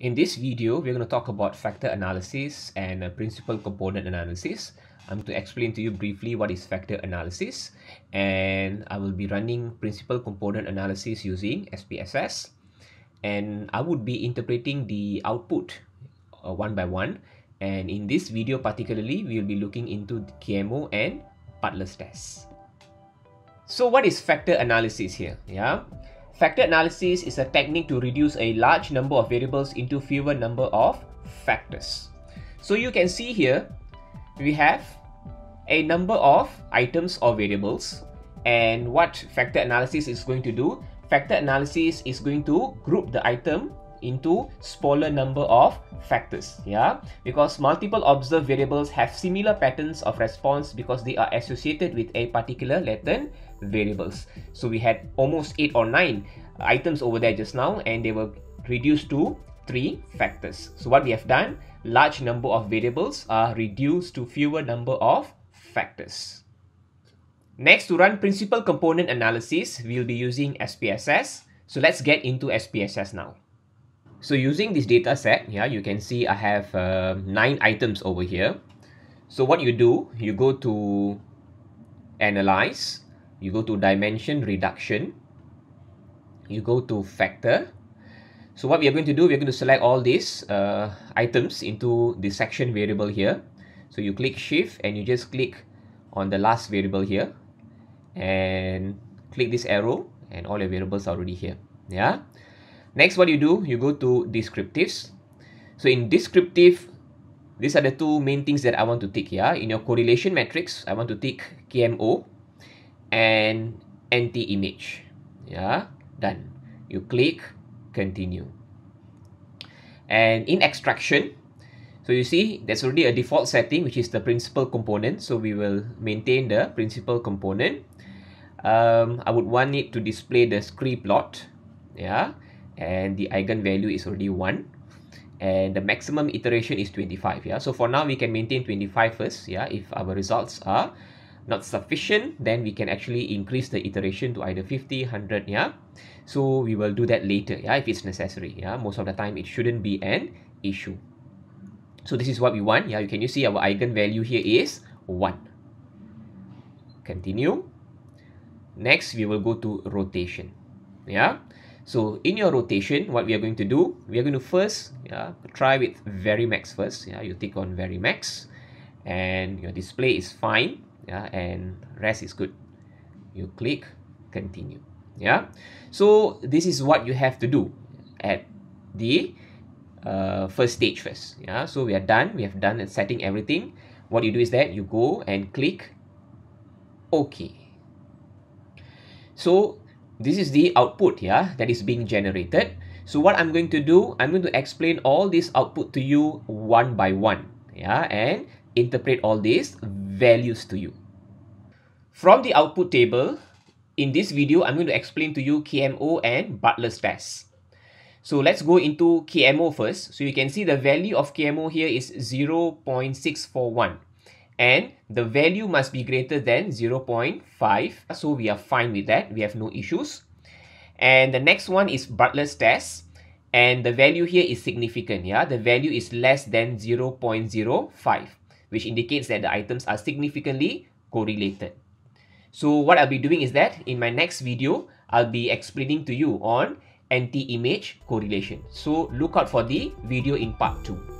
In this video, we're going to talk about factor analysis and principal component analysis. I'm going to explain to you briefly what is factor analysis and I will be running principal component analysis using SPSS and I would be interpreting the output uh, one by one and in this video particularly, we'll be looking into KMO and Bartlett's test. So what is factor analysis here? Yeah. Factor analysis is a technique to reduce a large number of variables into fewer number of factors. So you can see here, we have a number of items or variables and what factor analysis is going to do, factor analysis is going to group the item into smaller number of factors yeah? Because multiple observed variables have similar patterns of response because they are associated with a particular latent variables. So we had almost eight or nine items over there just now and they were reduced to three factors. So what we have done large number of variables are reduced to fewer number of factors. Next to run principal component analysis we'll be using SPSS so let's get into SPSS now so using this data set, yeah, you can see I have uh, nine items over here. So what you do, you go to analyze, you go to dimension reduction, you go to factor. So what we are going to do, we are going to select all these uh, items into the section variable here. So you click shift and you just click on the last variable here and click this arrow and all your variables are already here. Yeah. Next, what you do, you go to descriptives. So in descriptive, these are the two main things that I want to tick here. In your correlation matrix, I want to tick KMO and anti-image. Yeah, done. You click continue. And in extraction, so you see there's already a default setting which is the principal component. So we will maintain the principal component. Um, I would want it to display the scree plot. Yeah and the eigenvalue is already 1 and the maximum iteration is 25 yeah? So for now we can maintain 25 first yeah? If our results are not sufficient then we can actually increase the iteration to either 50 100 yeah? So we will do that later yeah? If it's necessary yeah? Most of the time it shouldn't be an issue. So this is what we want yeah? You can you see our eigenvalue here is 1 continue. Next we will go to rotation yeah so in your rotation, what we are going to do, we are going to first yeah, try with Varimax first. Yeah, you tick on Varimax and your display is fine. Yeah, and rest is good. You click continue. Yeah, so this is what you have to do at the uh, first stage first. Yeah, so we are done. We have done setting everything. What you do is that you go and click OK. So this is the output yeah that is being generated. So what i'm going to do i'm going to explain all this output to you one by one yeah and interpret all these values to you. From the output table in this video i'm going to explain to you kmo and Bartlett's test. So let's go into KMO first. So you can see the value of KMO here is 0.641 and the value must be greater than 0.5 so we are fine with that. We have no issues. And the next one is Bartlett's test. And the value here is significant yeah? The value is less than 0.05 which indicates that the items are significantly correlated. So what I'll be doing is that in my next video I'll be explaining to you on anti-image correlation. So look out for the video in part 2